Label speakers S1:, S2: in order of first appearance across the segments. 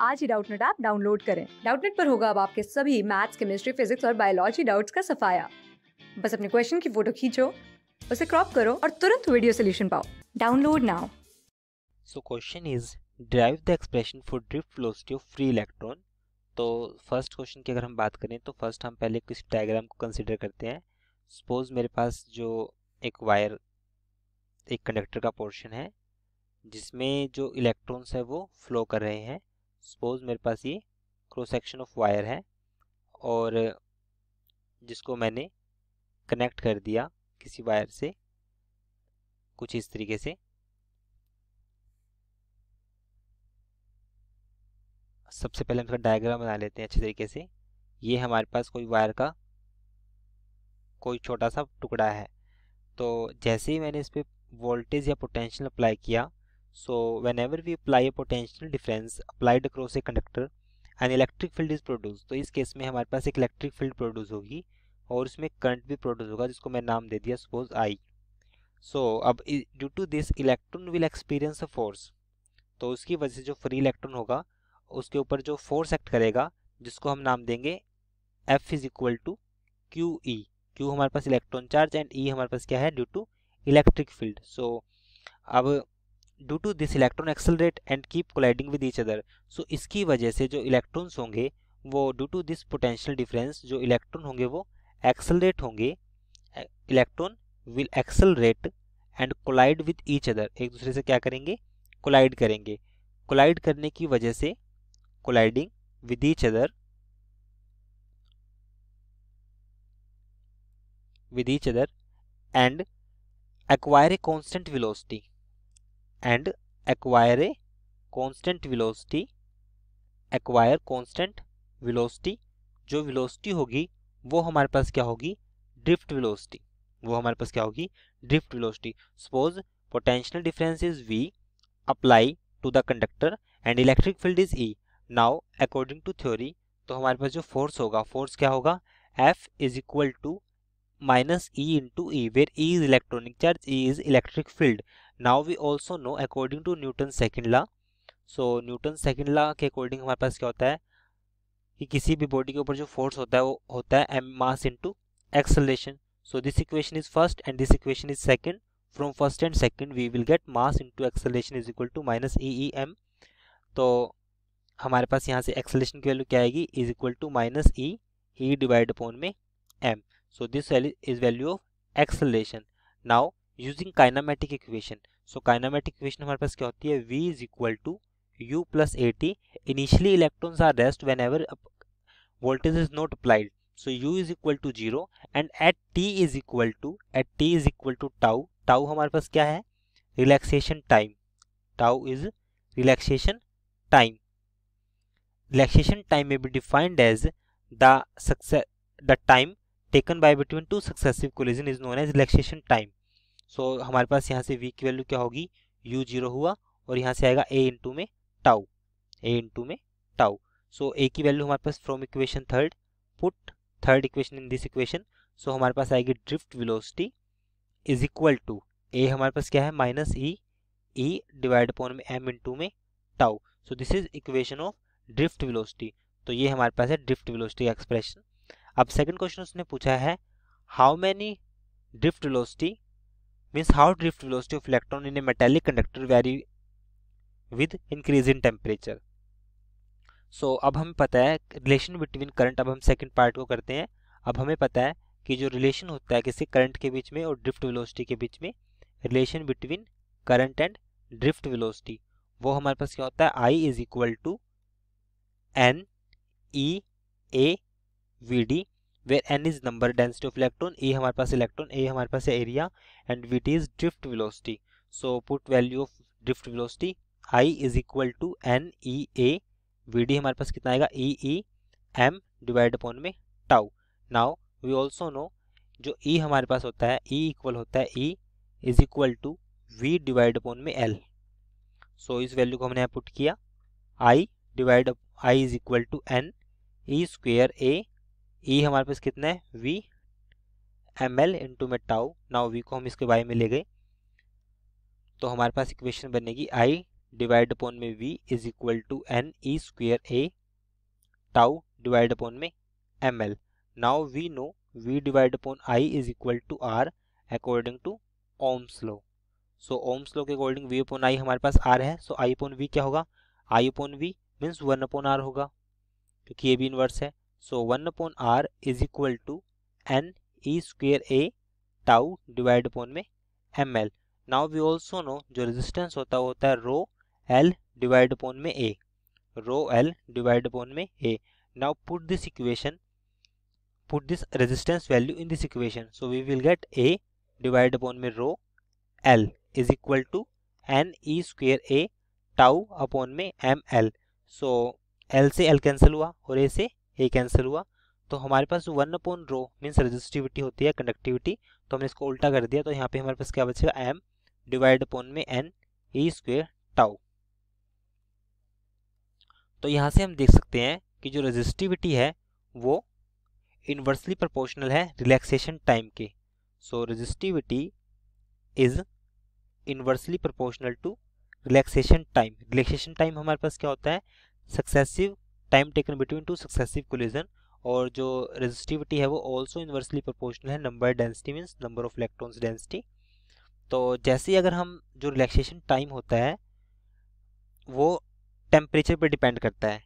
S1: आज ही Doubtnut app download करें। डाउटनेट पर होगा अब आपके सभी मैथ्स, केमिस्ट्री, फिजिक्स और बायोलॉजी डाउट्स का सफाया। बस अपने क्वेश्चन की फ़ोटो खींचो, उसे क्रॉप करो और तुरंत वीडियो सोल्यूशन पाओ। Download now.
S2: So, question is derive the expression for drift velocity of free electron. तो फ़र्स्ट क्वेश्चन की अगर हम बात करें तो फ़र्स्ट हम पहले किसी डायग्राम को कंसिडर करते हैं। सपोज़ मेरे पास जो एक वायर एक कंडक्टर का पोर्शन है, जिसमें जो इलेक्ट्रॉन्स है वो फ्लो कर रहे हैं। सपोज़ मेरे पास ये क्रॉस सेक्शन ऑफ़ वायर है और जिसको मैंने कनेक्ट कर दिया किसी वायर से कुछ इस तरीके से। सबसे पहले हम इसका डायग्राम बना लेते हैं अच्छे तरीके से। ये हमारे पास कोई वायर का कोई छोटा सा टुकड़ा है। तो जैसे ही मैंने इस पर वोल्टेज या पोटेंशियल अप्लाई किया whenever we apply a potential difference applied across a conductor an electric field is produce तो इस केस में हमारे पास एक इलेक्ट्रिक फ़ील्ड प्रोड्यूस होगी और उसमें करंट भी प्रोड्यूस होगा, जिसको मैं नाम दे दिया सपोज़ आई सो अब due to this electron will experience a force तो उसकी वजह से जो फ्री इलेक्ट्रॉन होगा, उसके ऊपर जो फोर्स एक्ट करेगा, जिसको हम नाम देंगे F is equal to Q E Q हमारे पास इलेक्ट्रॉन चार्ज एंड ई हमारे पास क्या है? Due to electric field so अब due to this electron accelerate and keep colliding with each other so इसकी वजह से जो इलेक्ट्रॉन्स होंगे वो due to this potential difference जो इलेक्ट्रॉन होंगे वो एक्सलरेट होंगे electron will accelerate and collide with each other एक दूसरे से क्या करेंगे कोलाइड करेंगे कोलाइड करने की वजह से colliding with each other with each other and acquire a constant velocity. And acquire a constant velocity acquire constant velocity जो velocity होगी वो हमारे पास क्या होगी drift velocity वो हमारे पास क्या होगी drift velocity suppose potential difference is v apply to the conductor and electric field is e now according to theory तो हमारे पास जो फोर्स होगा फोर्स क्या होगा F is equal to minus E into E where E is electronic charge E is electric field now we also know according to Newton second law so Newton second law के according हमारे पास क्या होता है? कि किसी भी body के ऊपर जो फोर्स होता है, वो होता है M mass into acceleration so this equation is first and this equation is second from first and second we will get mass into acceleration is equal to minus E E M तो हमारे पास यहाँ से acceleration की value क्या आएगी? Is equal to minus E E divide upon में M so this is value of acceleration now using kinematic equation so kinematic equation हमारे पास क्या होती है v is equal to U plus A T initially electrons are rest whenever ever voltage is not applied so u is equal to 0 and at t is equal to at t is equal to tau tau हमारे पास क्या है relaxation time tau is relaxation time relaxation time may be defined as the success the time taken by between two successive collision is known as relaxation time so, हमारे पास यहाँ से v की value क्या होगी? U ज़ीरो हुआ और यहाँ से आएगा a इंटू में टाउ a इंटू में टाउ सो a की वैल्यू हमारे पास from equation third put third equation in this equation so हमारे पास आएगी drift velocity is equal to a हमारे पास क्या है? Minus E E divide upon में m इंटू में tau so this is equation of drift velocity तो ये हमारे पास है ड्रिफ्ट वेलोसिटी एक्सप्रेशन अब सेकंड क्वेश्चन उसने पूछा है how many drift velocity means how drift velocity of electron in a metallic conductor vary with increase in temperature so अब हमें पता है रिलेशन बिटवीन करंट अब हम सेकंड पार्ट को करते हैं। अब हमें पता है कि जो रिलेशन होता है किसी करंट के बीच में और ड्रिफ्ट वेलोसिटी के बीच में relation between current and drift velocity वो हमारे पास क्या होता है? I is equal to N E A V d where N is number density of electron e हमारे पास इलेक्ट्रॉन ए हमारे पास है area and t is drift velocity. So, put value of drift velocity, i is equal to n e a, v d हमारे पास कितना आएगा? E E M divide upon में tau now we also know जो E e हमारे पास होता है ई e equal होता है E is equal to V divide upon में एल सो इस वैल्यू को हमने यहाँ पुट किया. I divide I is equal to N E square A E e हमारे पास कितना है? वी एम एल इंटू में टाउ नाउ v को हम इसके y में ले गए। तो हमारे पास इक्वेशन बनेगी आई डिवाइड अपॉन में V is equal to N E square A tau divide upon में M L now we know V divide upon i is equal to R according to Ohm's law so Ohm's law के according V upon I हमारे पास are है। सो आई upon v क्या होगा? I upon V means one upon R होगा। क्योंकि ये भी इन्वर्स है। So one upon r is equal to N E square A tau divide upon में M L now we also know जो रेजिस्टेंस होता होता है रो एल डिवाइड अपॉन में A rho L divide upon में A now put this equation put this resistance value in this equation. So, we will get a divided upon में rho l is equal to n e square a tau upon में m l. So, l से l cancel हुआ और a से a cancel हुआ। तो हमारे पास one upon rho means resistivity होती है कंडक्टिविटी तो हमने इसको उल्टा कर दिया। तो यहाँ पे हमारे पास क्या बचेगा? एम डिवाइड अपॉन में एन ई स्क्वेयर टाउ तो यहाँ से हम देख सकते हैं कि जो रजिस्टिविटी है, वो इनवर्सली प्रोपोर्शनल है रिलैक्सेशन टाइम के। सो resistivity is inversely proportional to relaxation time relaxation time हमारे पास क्या होता है? Successive time taken between two successive collision और जो रेजिस्टिविटी है वो ऑल्सो इन्वर्सली प्रोपोर्शनल है number density means number of electrons density तो जैसे ही अगर हम जो रिलैक्सेशन टाइम होता है, वो टेम्परेचर पर डिपेंड करता है।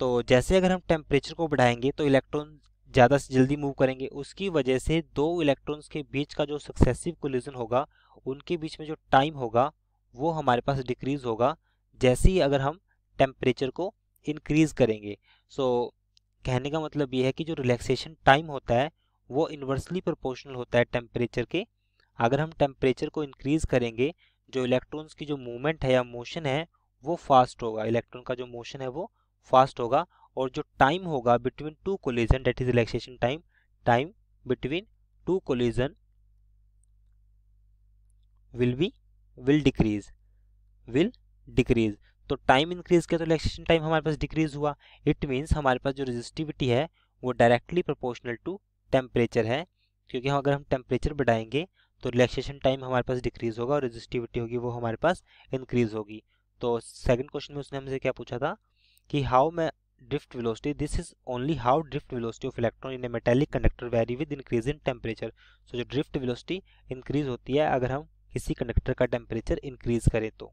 S2: तो जैसे अगर हम टेम्परेचर को बढ़ाएँगे तो इलेक्ट्रॉन ज़्यादा से जल्दी मूव करेंगे। उसकी वजह से दो इलेक्ट्रॉन्स के बीच का जो सक्सेसिव कोलिजन होगा, उनके बीच में जो टाइम होगा, वो हमारे पास डिक्रीज होगा। जैसे ही अगर हम टेम्परेचर को इंक्रीज करेंगे। सो so, कहने का मतलब ये है कि जो रिलैक्सेशन टाइम होता है वो इन्वर्सली प्रोपोर्शनल होता है टेम्परेचर के। अगर हम टेम्परेचर को इंक्रीज करेंगे जो इलेक्ट्रॉन्स की जो मूवमेंट है या मोशन है वो फास्ट होगा। इलेक्ट्रॉन का जो मोशन है वो फास्ट होगा। और जो टाइम होगा between two collision that is relaxation time time between two collision will be will decrease will decrease तो टाइम इंक्रीज किया तो रिलैक्सेशन टाइम हमारे पास डिक्रीज हुआ। इट मीन्स हमारे पास जो रेजिस्टिविटी है, वो डायरेक्टली प्रोपोर्शनल टू टेम्परेचर है। क्योंकि हम अगर हम टेम्परेचर बढ़ाएँगे तो रिलैक्सेशन टाइम हमारे पास डिक्रीज होगा और रेजिस्टिविटी होगी, वो हमारे पास इंक्रीज होगी। तो सेकंड क्वेश्चन में उसने हमसे क्या पूछा था कि how many drift velocity this is only how drift velocity of electron in a metallic conductor vary with increase in temperature so जो ड्रिफ्ट velocity increase होती है, अगर हम किसी कंडक्टर का टेम्परेचर इंक्रीज करें तो।